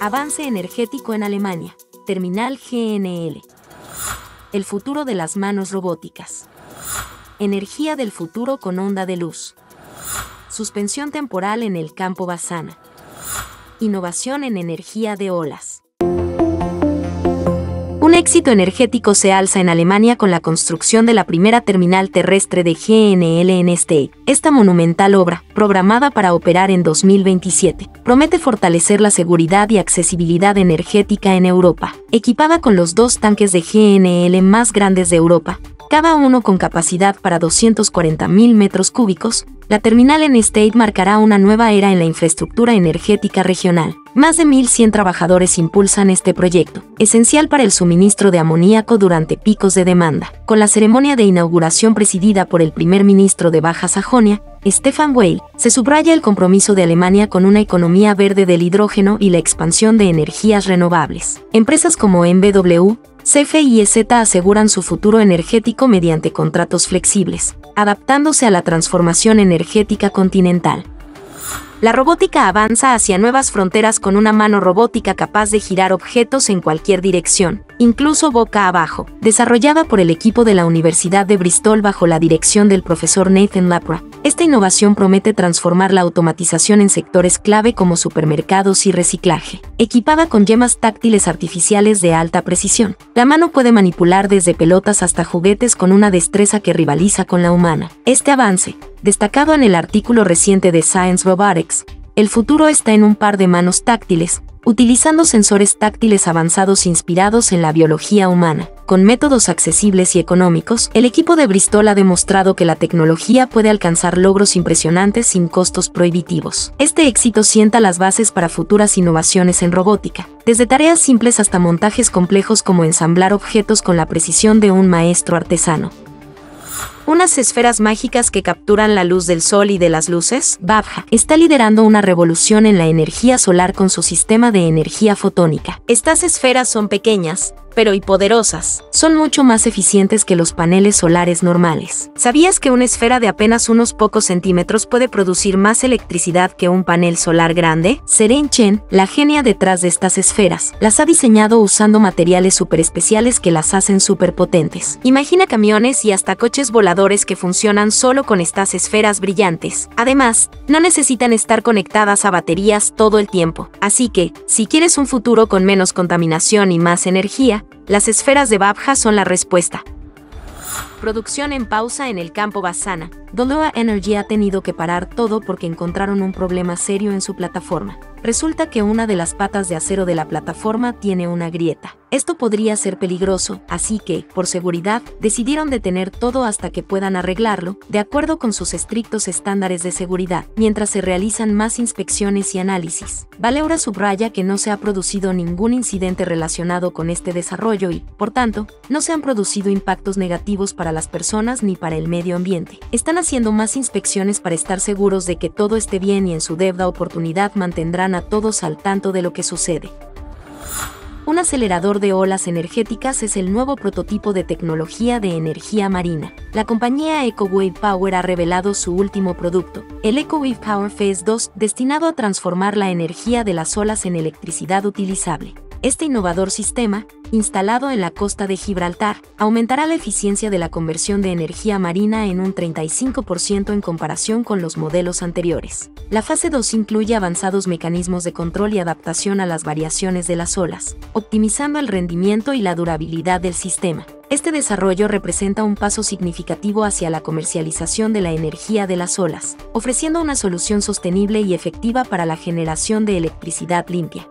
Avance energético en Alemania. Terminal GNL. El futuro de las manos robóticas. Energía del futuro con onda de luz. Suspensión temporal en el campo Basana. Innovación en energía de olas. Un éxito energético se alza en Alemania con la construcción de la primera terminal terrestre de GNL en este. Esta monumental obra, programada para operar en 2027, promete fortalecer la seguridad y accesibilidad energética en Europa. Equipada con los dos tanques de GNL más grandes de Europa, cada uno con capacidad para 240.000 metros cúbicos, la terminal en State marcará una nueva era en la infraestructura energética regional. Más de 1.100 trabajadores impulsan este proyecto, esencial para el suministro de amoníaco durante picos de demanda. Con la ceremonia de inauguración presidida por el primer ministro de Baja Sajonia, Stefan Weil, se subraya el compromiso de Alemania con una economía verde del hidrógeno y la expansión de energías renovables. Empresas como MBW, CFE y EZ aseguran su futuro energético mediante contratos flexibles, adaptándose a la transformación energética continental. La robótica avanza hacia nuevas fronteras con una mano robótica capaz de girar objetos en cualquier dirección, incluso boca abajo, desarrollada por el equipo de la Universidad de Bristol bajo la dirección del profesor Nathan Lapra. Esta innovación promete transformar la automatización en sectores clave como supermercados y reciclaje. Equipada con yemas táctiles artificiales de alta precisión, la mano puede manipular desde pelotas hasta juguetes con una destreza que rivaliza con la humana. Este avance, destacado en el artículo reciente de Science Robotics, el futuro está en un par de manos táctiles, utilizando sensores táctiles avanzados inspirados en la biología humana. Con métodos accesibles y económicos, el equipo de Bristol ha demostrado que la tecnología puede alcanzar logros impresionantes sin costos prohibitivos. Este éxito sienta las bases para futuras innovaciones en robótica, desde tareas simples hasta montajes complejos como ensamblar objetos con la precisión de un maestro artesano unas esferas mágicas que capturan la luz del sol y de las luces, Babja está liderando una revolución en la energía solar con su sistema de energía fotónica. Estas esferas son pequeñas, pero y poderosas, son mucho más eficientes que los paneles solares normales. ¿Sabías que una esfera de apenas unos pocos centímetros puede producir más electricidad que un panel solar grande? Seren Chen, la genia detrás de estas esferas, las ha diseñado usando materiales super especiales que las hacen súper potentes. Imagina camiones y hasta coches voladores que funcionan solo con estas esferas brillantes. Además, no necesitan estar conectadas a baterías todo el tiempo. Así que, si quieres un futuro con menos contaminación y más energía, las esferas de Babja son la respuesta. Producción en pausa en el campo Basana. Doloa Energy ha tenido que parar todo porque encontraron un problema serio en su plataforma. Resulta que una de las patas de acero de la plataforma tiene una grieta. Esto podría ser peligroso, así que, por seguridad, decidieron detener todo hasta que puedan arreglarlo, de acuerdo con sus estrictos estándares de seguridad, mientras se realizan más inspecciones y análisis. Valeura subraya que no se ha producido ningún incidente relacionado con este desarrollo y, por tanto, no se han producido impactos negativos las personas ni para el medio ambiente. Están haciendo más inspecciones para estar seguros de que todo esté bien y en su deuda oportunidad mantendrán a todos al tanto de lo que sucede. Un acelerador de olas energéticas es el nuevo prototipo de tecnología de energía marina. La compañía EcoWave Power ha revelado su último producto, el EcoWave Power Phase 2, destinado a transformar la energía de las olas en electricidad utilizable. Este innovador sistema, instalado en la costa de Gibraltar, aumentará la eficiencia de la conversión de energía marina en un 35% en comparación con los modelos anteriores. La fase 2 incluye avanzados mecanismos de control y adaptación a las variaciones de las olas, optimizando el rendimiento y la durabilidad del sistema. Este desarrollo representa un paso significativo hacia la comercialización de la energía de las olas, ofreciendo una solución sostenible y efectiva para la generación de electricidad limpia.